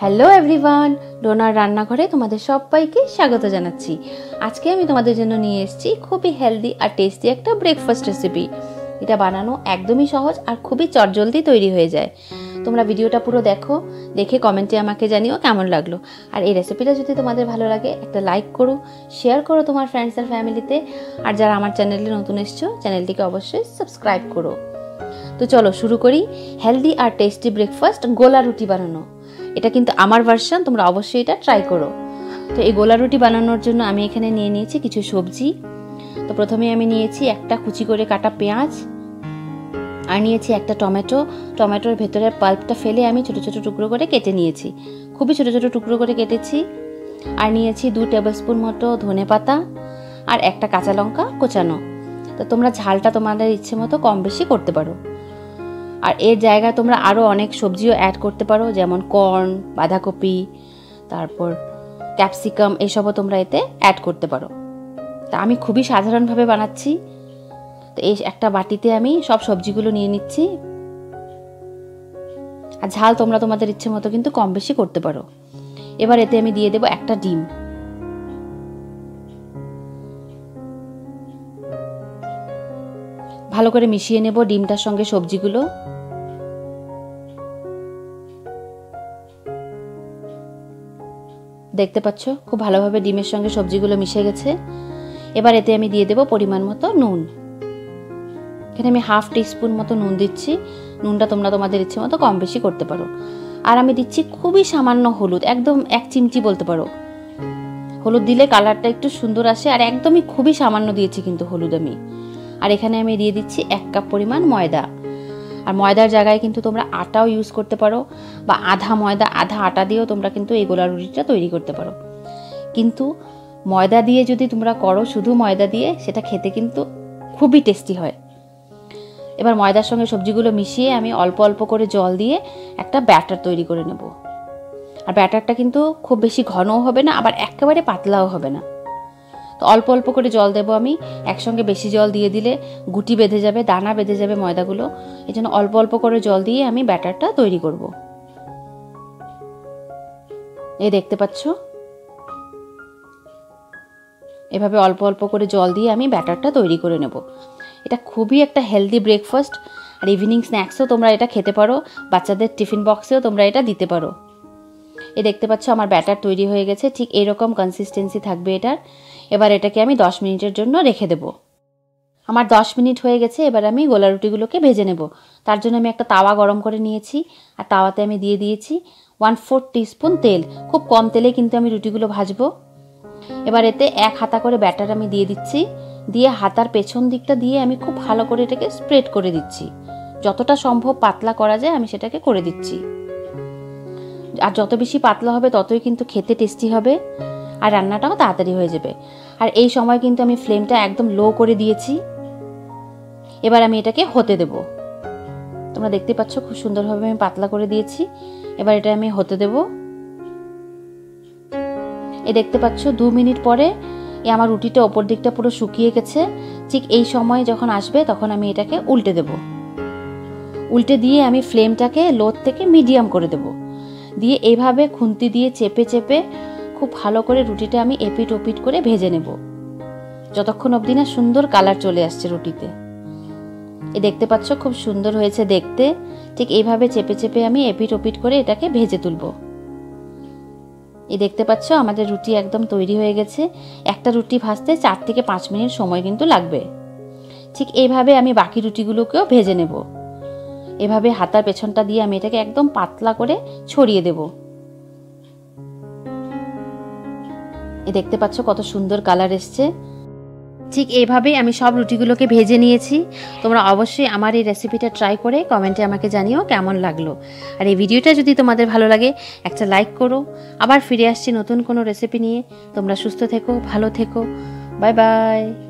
Hello everyone donor রান্নাঘরে তোমাদের সবাইকে স্বাগত জানাচ্ছি। আজকে আমি তোমাদের জন্য নিয়ে এসেছি খুবই হেলদি আর টেস্টি একটা ব্রেকফাস্ট রেসিপি এটা বানানো একদমই সহজ আর খুবই চটজলদি তৈরি হয়ে যায়। তোমরা ভিডিওটা পুরো দেখো, দেখে কমেন্টে আমাকে জানিও কেমন লাগল। আর এই রেসিপিটা যদি তোমাদের ভালো লাগে, একটা লাইক করো শেয়ার করো তোমার ফ্রেন্ডস আর ফ্যামিলিতে আর যারা আমার চ্যানেলে নতুন এসছো চ্যানেলটিকে অবশ্যই সাবস্ক্রাইব করো। তো চলো শুরু করি হেলদি আর টেস্টি ব্রেকফাস্ট গোলা রুটি বানানো। এটা কিন্তু আমার ভার্সন তোমরা অবশ্যই এটা ট্রাই করো। তো এই গোলা রুটি বানানোর জন্য আমি এখানে নিয়ে নিয়েছি কিছু সবজি। তো প্রথমে আমি নিয়েছি একটা কুচি করে কাটা পেঁয়াজ, আর নিয়েছি একটা টমেটো। টমেটোর ভেতরের পাল্পটা ফেলে আমি ছোটো ছোটো টুকরো করে কেটে নিয়েছি। খুবই ছোটো ছোটো টুকরো করে কেটেছি। আর নিয়েছি দু টেবিল স্পুন মতো ধনে পাতা আর একটা কাঁচা লঙ্কা কোচানো। তো তোমরা ঝালটা তোমাদের ইচ্ছে মতো কম বেশি করতে পারো। আর এর জায়গায় তোমরা আরও অনেক সবজিও অ্যাড করতে পারো, যেমন কর্ন বাঁধাকপি, তারপর ক্যাপসিকাম এসবও তোমরা এতে অ্যাড করতে পারো। তা আমি খুবই সাধারণভাবে বানাচ্ছি। তো এই একটা বাটিতে আমি সব সবজিগুলো নিয়ে নিচ্ছি। আর ঝাল তোমরা তোমাদের ইচ্ছে মতো কিন্তু কম বেশি করতে পারো। এবার এতে আমি দিয়ে দেবো একটা ডিম। ভালো করে মিশিয়ে নেব ডিমটার সঙ্গে সবজিগুলো। দেখতে পাচ্ছ? খুব ভালোভাবে ডিমের সঙ্গে সবজিগুলো মিশে গেছে। এবার এতে আমি দিয়ে দেব পরিমাণ মতো নুন। এখানে আমি হাফ টিস্পুন মতো নুন দিচ্ছি। নুনটা তোমরা তোমাদের ইচ্ছে মতো কম বেশি করতে পারো। আর আমি দিচ্ছি খুবই সামান্য হলুদ, একদম এক চিমটি বলতে পারো। হলুদ দিলে কালারটা একটু সুন্দর আসে, আর একদমই খুবই সামান্য দিয়েছি কিন্তু হলুদ আমি। আর এখানে আমি দিয়ে দিচ্ছি এক কাপ পরিমাণ ময়দা। আর ময়দার জায়গায় কিন্তু তোমরা আটাও ইউজ করতে পারো বা আধা ময়দা, আধা আটা দিয়েও তোমরা কিন্তু এই গোলা রুটিটা তৈরি করতে পারো। কিন্তু ময়দা দিয়ে যদি তোমরা করো, শুধু ময়দা দিয়ে, সেটা খেতে কিন্তু খুবই টেস্টি হয়। এবার ময়দার সঙ্গে সবজিগুলো মিশিয়ে আমি অল্প অল্প করে জল দিয়ে একটা ব্যাটার তৈরি করে নেব। আর ব্যাটারটা কিন্তু খুব বেশি ঘনও হবে না, আবার একেবারে পাতলাও হবে না। তো অল্প অল্প করে জল দেবো আমি। একসঙ্গে বেশি জল দিয়ে দিলে গুটি বেঁধে যাবে, দানা বেঁধে যাবে ময়দাগুলো। এই জন্য অল্প অল্প করে জল দিয়ে আমি ব্যাটারটা তৈরি করব। এই দেখতে পাচ্ছ? এভাবে অল্প অল্প করে জল দিয়ে আমি ব্যাটারটা তৈরি করে নেব। এটা খুবই একটা হেলদি ব্রেকফাস্ট আর ইভিনিং স্ন্যাক্সও তোমরা এটা খেতে পারো, বাচ্চাদের টিফিন বক্সেও তোমরা এটা দিতে পারো। এ দেখতে পাচ্ছ আমার ব্যাটার তৈরি হয়ে গেছে, ঠিক এরকম কনসিস্টেন্সি থাকবে এটার। এবার এটাকে আমি 10 মিনিটের জন্য রেখে দেব। আমার 10 মিনিট হয়ে গেছে, এবার আমি গোলা রুটিগুলোকে ভেজে নেব। তার জন্য আমি একটা তাওয়া গরম করে নিয়েছি, আর তাওয়াতে আমি দিয়ে দিয়েছি ওয়ান ফোর টিস্পুন তেল। খুব কম তেলে কিন্তু আমি রুটিগুলো ভাজবো। এবার এতে এক হাতা করে ব্যাটার আমি দিয়ে দিচ্ছি। দিয়ে হাতার পেছন দিকটা দিয়ে আমি খুব ভালো করে এটাকে স্প্রেড করে দিচ্ছি। যতটা সম্ভব পাতলা করা যায়, আমি সেটাকে করে দিচ্ছি। আর যত বেশি পাতলা হবে, ততই কিন্তু খেতে টেস্টি হবে। আর রান্নাটাও তাড়াতাড়ি হয়ে যাবে। আর এই সময় কিন্তু আমি ফ্লেমটা একদম লো করে দিয়েছি। এবার আমি এটাকে হতে দেব। তোমরা দেখতে পাচ্ছ খুব সুন্দরভাবে আমি পাতলা করে দিয়েছি। এবার এটা আমি হতে দেব। এ দেখতে পাচ্ছ দু মিনিট পরে এ আমার রুটিটা ওপর দিকটা পুরো শুকিয়ে গেছে। ঠিক এই সময় যখন আসবে তখন আমি এটাকে উল্টে দেব। উল্টে দিয়ে আমি ফ্লেমটাকে লোর থেকে মিডিয়াম করে দেব। দিয়ে এইভাবে খুন্তি দিয়ে চেপে চেপে খুব ভালো করে রুটিটা আমি এপিট ওপিট করে ভেজে নেব। যতক্ষণ অবধি না সুন্দর কালার চলে আসছে রুটিতে। এ দেখতে পাচ্ছ খুব সুন্দর হয়েছে দেখতে। ঠিক এইভাবে চেপে চেপে আমি এপিট ওপিট করে এটাকে ভেজে তুলব। এ দেখতে পাচ্ছ আমাদের রুটি একদম তৈরি হয়ে গেছে। একটা রুটি ভাজতে চার থেকে পাঁচ মিনিট সময় কিন্তু লাগবে। ঠিক এইভাবে আমি বাকি রুটিগুলোকেও ভেজে নেব। এভাবে হাতার পেছনটা দিয়ে আমি এটাকে একদম পাতলা করে ছড়িয়ে দেবো। এ দেখতে পাচ্ছ কত সুন্দর কালার এসছে। ঠিক এইভাবেই আমি সব রুটিগুলোকে ভেজে নিয়েছি। তোমরা অবশ্যই আমার এই রেসিপিটা ট্রাই করে কমেন্টে আমাকে জানিও কেমন লাগল। আর এই ভিডিওটা যদি তোমাদের ভালো লাগে, একটা লাইক করো। আবার ফিরে আসছি নতুন কোনো রেসিপি নিয়ে। তোমরা সুস্থ থেকো, ভালো থেকো। Bye bye